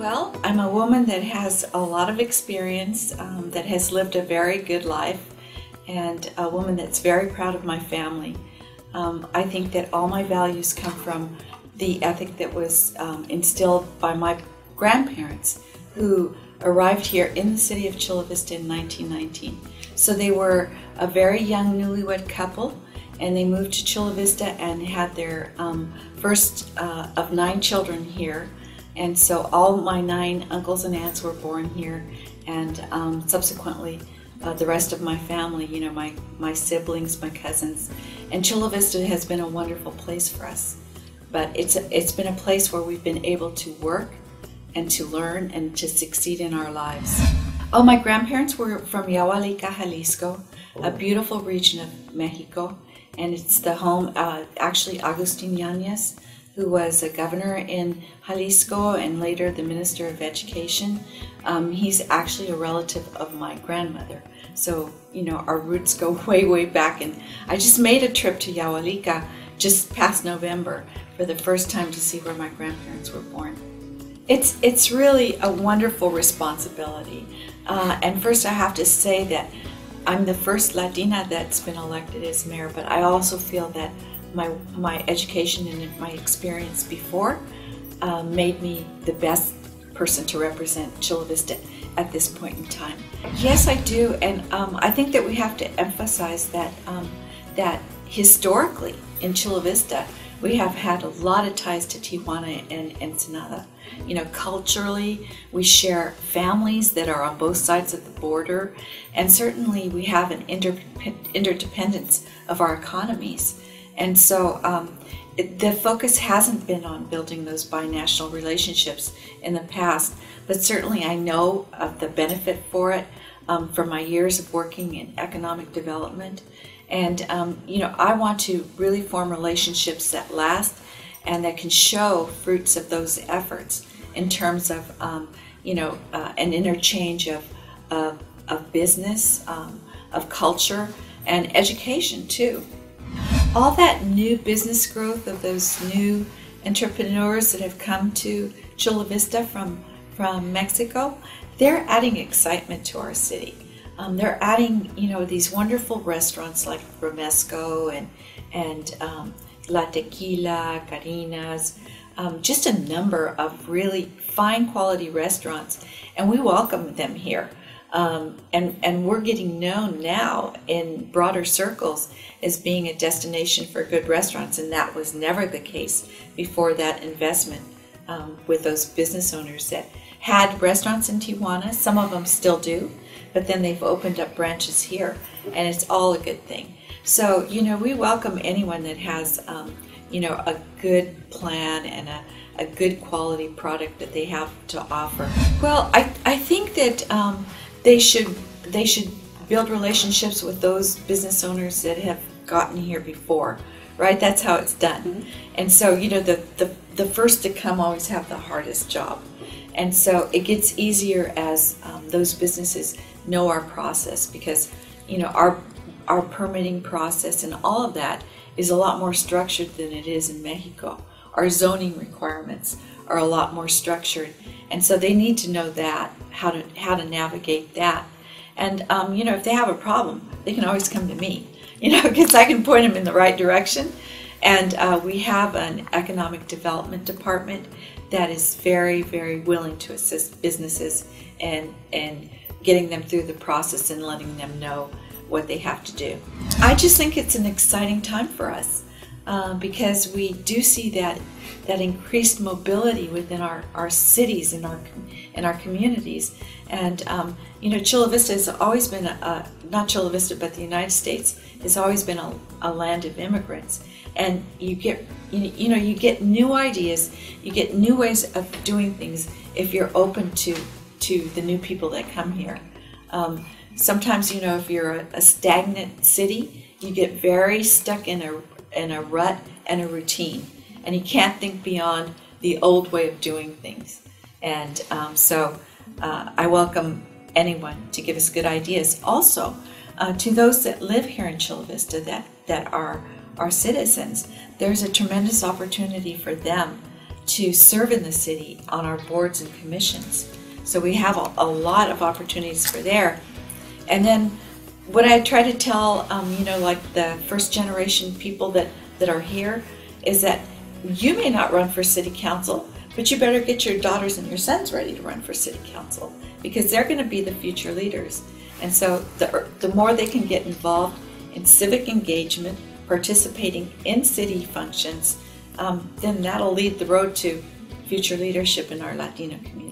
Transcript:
Well, I'm a woman that has a lot of experience, um, that has lived a very good life, and a woman that's very proud of my family. Um, I think that all my values come from the ethic that was um, instilled by my grandparents who arrived here in the city of Chula Vista in 1919. So they were a very young newlywed couple and they moved to Chula Vista and had their um, first uh, of nine children here. And so all my nine uncles and aunts were born here, and um, subsequently uh, the rest of my family, you know, my, my siblings, my cousins. And Chula Vista has been a wonderful place for us. But it's, a, it's been a place where we've been able to work and to learn and to succeed in our lives. Oh, my grandparents were from Yahualica, Jalisco, a beautiful region of Mexico and it's the home, uh, actually, Agustin Yanez, who was a governor in Jalisco and later the minister of education. Um, he's actually a relative of my grandmother. So, you know, our roots go way, way back. And I just made a trip to Yahualica just past November for the first time to see where my grandparents were born. It's, it's really a wonderful responsibility. Uh, and first, I have to say that I'm the first Latina that's been elected as mayor, but I also feel that my my education and my experience before uh, made me the best person to represent Chula Vista at this point in time. Yes, I do, and um, I think that we have to emphasize that um, that historically in Chula Vista we have had a lot of ties to Tijuana and Ensenada. You know, culturally, we share families that are on both sides of the border, and certainly we have an interdependence of our economies. And so um, the focus hasn't been on building those binational relationships in the past, but certainly I know of the benefit for it um, from my years of working in economic development. And, um, you know, I want to really form relationships that last and that can show fruits of those efforts in terms of, um, you know, uh, an interchange of, of, of business, um, of culture, and education too. All that new business growth of those new entrepreneurs that have come to Chula Vista from, from Mexico, they're adding excitement to our city. Um, they're adding, you know, these wonderful restaurants like Romesco and and um, La Tequila, Carinas, um, just a number of really fine quality restaurants, and we welcome them here. Um, and and we're getting known now in broader circles as being a destination for good restaurants, and that was never the case before that investment um, with those business owners that had restaurants in Tijuana. Some of them still do, but then they've opened up branches here, and it's all a good thing. So, you know, we welcome anyone that has, um, you know, a good plan and a, a good quality product that they have to offer. Well, I, I think that um, they should they should build relationships with those business owners that have gotten here before, right? That's how it's done. Mm-hmm. And so, you know, the, the the first to come always have the hardest job. And so it gets easier as um, those businesses know our process because you know our our permitting process and all of that is a lot more structured than it is in Mexico. Our zoning requirements are a lot more structured, and so they need to know that how to how to navigate that. And um, you know, if they have a problem, they can always come to me. You know, because I can point them in the right direction. And uh, we have an economic development department that is very, very willing to assist businesses and and getting them through the process and letting them know what they have to do. I just think it's an exciting time for us uh, because we do see that that increased mobility within our, our cities and our in our communities. And um, you know, Chula Vista has always been a, not Chula Vista, but the United States has always been a, a land of immigrants. And you get you, you know you get new ideas, you get new ways of doing things if you're open to to the new people that come here. Um, sometimes, you know, if you're a, a, stagnant city, you get very stuck in a in a rut and a routine, and you can't think beyond the old way of doing things. And um, so, uh, I welcome anyone to give us good ideas. Also, uh, to those that live here in Chula Vista that that are our citizens, there's a tremendous opportunity for them to serve in the city on our boards and commissions. So we have a, a lot of opportunities for there. And then what I try to tell, um, you know, like the first generation people that, that are here, is that you may not run for city council, but you better get your daughters and your sons ready to run for city council because they're going to be the future leaders. And so the, the more they can get involved in civic engagement, participating in city functions, um, then that'll lead the road to future leadership in our Latino community.